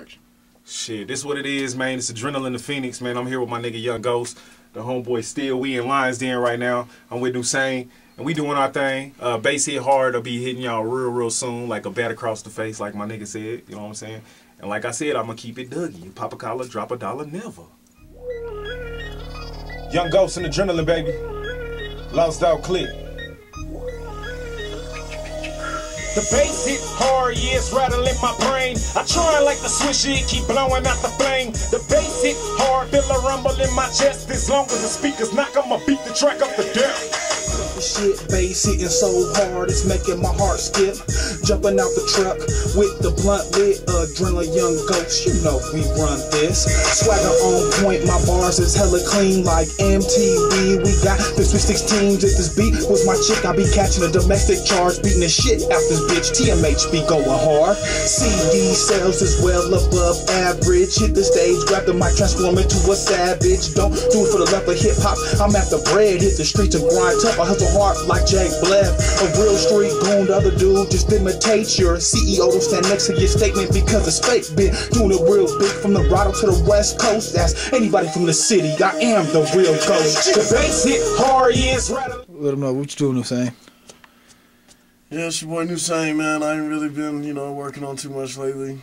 Action. Shit, this is what it is, man. It's Adrenaline the Phoenix, man. I'm here with my nigga Young Ghost. The homeboy Steel. We in Lions Den right now. I'm with Nuisane. And we doing our thing. Uh, bass hit hard. I'll be hitting y'all real, real soon. Like a bat across the face, like my nigga said. You know what I'm saying? And like I said, I'm gonna keep it Dougie. Pop a collar, drop a dollar, never. Young Ghost and Adrenaline, baby. Lost out click. The bass hit hard, yeah, it's rattling my brain. I try like the switch it, keep blowing out the flame. The bass hit hard, feel a rumble in my chest. As long as the speakers knock, I'ma beat the track up to death. Shit, bass hitting so hard, it's making my heart skip. Jumping out the truck with the blunt lit, adrenaline young ghost. You know we run this. Swagger on point, my bars is hella clean like MTV. We got the Swiss 16s. If this beat was my chick, I be catching a domestic charge, beating the shit out this bitch. TMH be going hard. CD sales is well above average. Hit the stage, grab the mic, transform into a savage. Don't do it for the love of hip hop. I'm after bread, hit the streets and grind tough. I hustle hard like Jake Bleff. A real street goon, the other dude just imitate your CEO. Don't stand next to your statement because it's fake. Been doing it real big from the Rado to the West Coast. That's anybody from the city. I am the real ghost. The bass hit hard, yeah, it's. Let them know what you doing, Nuisane. Yeah, it's your boy Nuisane, man. I ain't really been, you know, working on too much lately.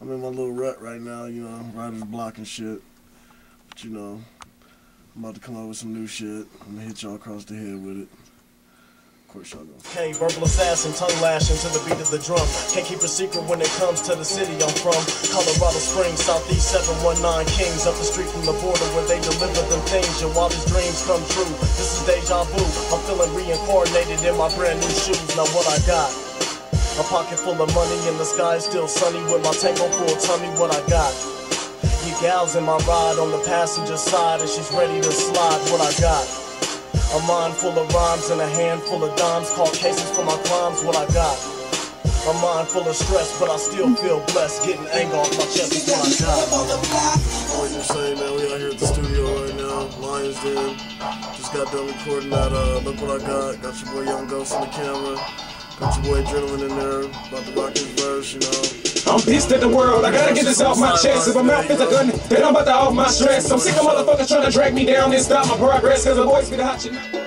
I'm in my little rut right now, you know, writer's block and shit. But, you know, I'm about to come out with some new shit. I'm gonna hit y'all across the head with it. Of course, y'all go. Hey, verbal assassin, tongue lashing to the beat of the drum. Can't keep a secret when it comes to the city I'm from. Colorado Springs, Southeast 719 Kings, up the street from the border where they deliver them things. Your wildest dreams come true. This is deja vu. I'm feeling reincarnated in my brand new shoes. Now what I got? A pocket full of money and the sky is still sunny with my tango full. Tell me what I got. You gals in my ride on the passenger side and she's ready to slide. What I got? A mind full of rhymes and a handful of dimes. Call cases for my crimes. What I got? A mind full of stress, but I still feel blessed. Getting anger off my chest is what I got. Boy Nuisane, man, we out here at the studio right now. Lions Den. Just got done recording that, uh, look what I got. Got your boy Young Ghost on the camera. Got your boy Adrenaline in there. About to rock his verse, you know. I'm pissed at the world. I gotta get this off my chest. If my mouth is a gun, then I'm about to off my stress. I'm sick of motherfuckers trying to drag me down and stop my progress. Cause the boys be the hot shit.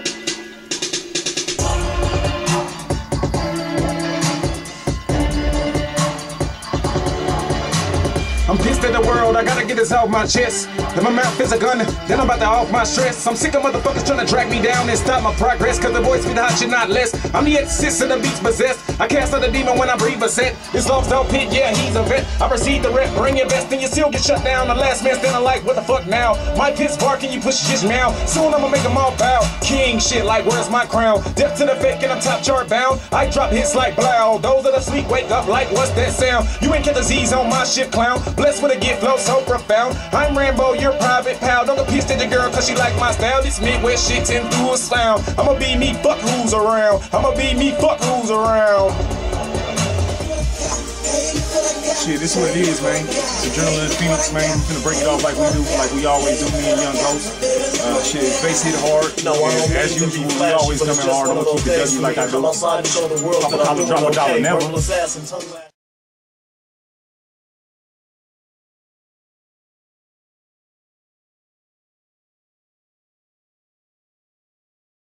I'm pissed at the world, I gotta get this off my chest. If my mouth is a gun, then I'm about to off my stress. I'm sick of motherfuckers trying to drag me down and stop my progress. Cause the voice be the hot shit, not less. I'm the exorcist and the beats possessed. I cast out the demon when I breathe a set. This lost out pit, yeah, he's a vet. I proceed the rep, bring your best, and you still get shut down. The last man standing like, what the fuck now? My pit's barking, you push your meow. Soon I'ma make them all bow. King shit, like, where's my crown? Death to the fake and I'm top chart bound. I drop hits like blow. Those that are sleep wake up like, what's that sound? You ain't get the Z's on my shit, clown. Blessed with a gift, flow so profound. I'm Rambo, you're private pal. Don't get pissed at the girl cause she like my style. This Midwest shit tend through a sound. I'ma be me, fuck who's around. I'ma be me, fuck who's around. Shit, this is what it is, man. It's Adrenaline Phoenix, man. We finna break it off like we do, like we always do, me and Young Ghost. Uh, shit, face hit hard. No, And as mean to usual, we always but come in hard. I'm one gonna keep it those W days like for I me to do. come outside and show the world that I'm collar, doing drop a dollar, okay. never.